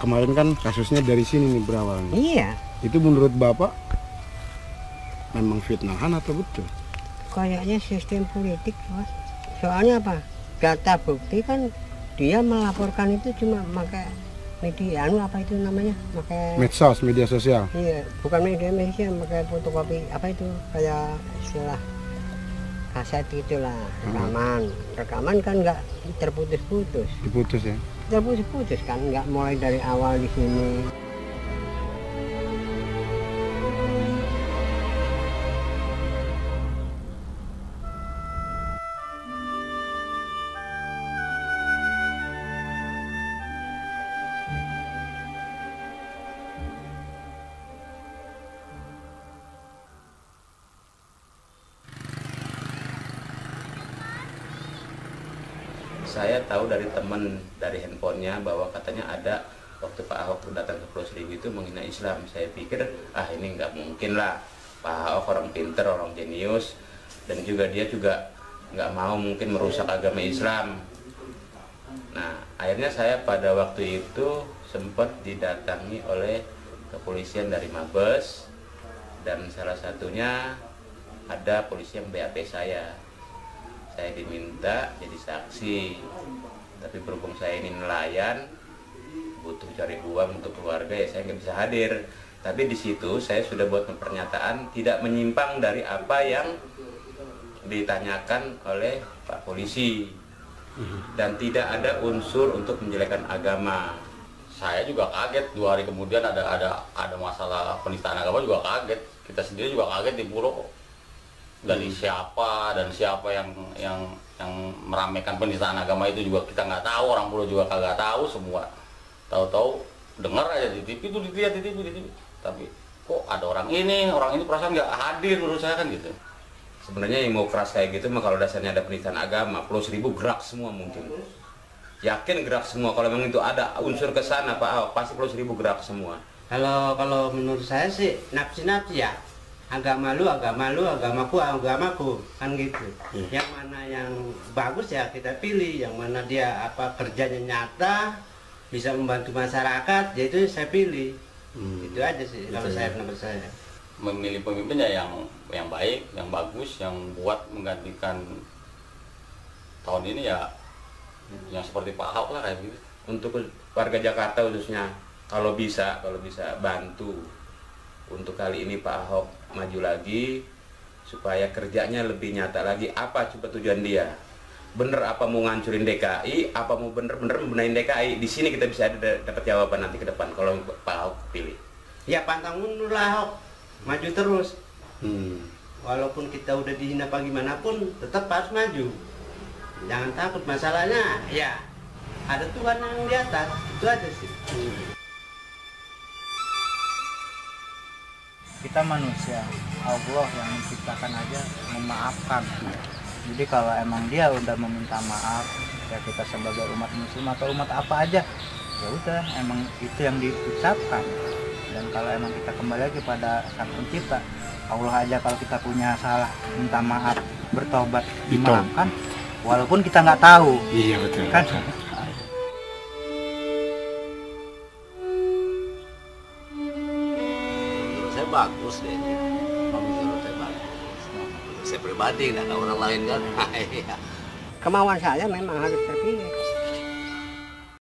kemarin kan kasusnya dari sini nih berawalnya. Iya, Itu menurut Bapak memang fitnahan atau betul? kayaknya sistem politik, Bos. Soalnya apa? Data bukti kan dia melaporkan itu cuma pakai media anu apa itu namanya? Pakai Medsos, media sosial. Iya, bukan media media, pakai fotokopi apa itu kayak istilah kaset gitulah rekaman rekaman kan nggak terputus-putus Diputus ya. Terputus-putus kan nggak mulai dari awal di sini saya tahu dari teman dari handphonenya bahwa katanya ada waktu Pak Ahok datang ke Pulau Seribu itu menghina Islam. Saya pikir ah ini nggak mungkin lah. Pak Ahok orang pinter, orang jenius, dan juga dia juga nggak mau mungkin merusak agama Islam. Nah akhirnya saya pada waktu itu sempat didatangi oleh kepolisian dari Mabes dan salah satunya ada polisi yang BAP saya saya diminta jadi saksi. Tapi berhubung saya ini nelayan butuh cari uang untuk keluarga ya saya nggak bisa hadir. Tapi di situ saya sudah buat pernyataan tidak menyimpang dari apa yang ditanyakan oleh Pak Polisi. Dan tidak ada unsur untuk menjelekan agama. Saya juga kaget dua hari kemudian ada ada ada masalah penistaan agama juga kaget. Kita sendiri juga kaget di Puro dari siapa dan siapa yang yang yang meramaikan penistaan agama itu juga kita nggak tahu orang Puro juga kagak tahu semua. Tahu-tahu dengar aja di TV itu dilihat di TV di TV tapi kok ada orang ini orang ini perasaan nggak hadir menurut saya kan gitu. Sebenarnya yang mau keras kayak gitu mah kalau dasarnya ada penistaan agama Pulau Seribu gerak semua mungkin. Yakin gerak semua kalau memang itu ada unsur ke sana Pak Ahok pasti Pulau Seribu gerak semua. Kalau kalau menurut saya sih nafsi nafsi ya agama lu agama lu agamaku agamaku. Kan gitu. Yang mana yang bagus ya kita pilih. Yang mana dia apa kerjanya nyata bisa membantu masyarakat ya itu saya pilih. Itu aja sih kalau saya menurut saya. Memilih pemimpinnya yang yang baik yang bagus yang buat menggantikan tahun ini ya yang seperti Pak Ahok lah kayak gitu. Untuk warga Jakarta khususnya kalau bisa kalau bisa bantu untuk kali ini Pak Ahok maju lagi supaya kerjanya lebih nyata lagi. Apa coba tujuan dia? Bener apa mau ngancurin DKI apa mau bener-bener membenahin DKI di sini kita bisa ada dapat jawaban nanti ke depan kalau Pak Ahok pilih. Ya pantang mundur lah Ahok. Maju terus. Hmm. walaupun kita udah dihina apa gimana pun tetap harus maju. Jangan takut masalahnya. Ya ada Tuhan yang di atas. Itu aja sih kita manusia Allah yang menciptakan aja memaafkan. Jadi kalau emang dia udah meminta maaf ya kita sebagai umat muslim atau umat apa aja ya udah emang itu yang diucapkan. Dan kalau emang kita kembali lagi pada sang pencipta Allah aja kalau kita punya salah minta maaf bertobat dimaafkan walaupun kita nggak tahu. Iya betul. kan? menurut bagus deh. Bagus saya pribadi nggak ada orang lain kan? Iya. kemauan saya memang harus terpilih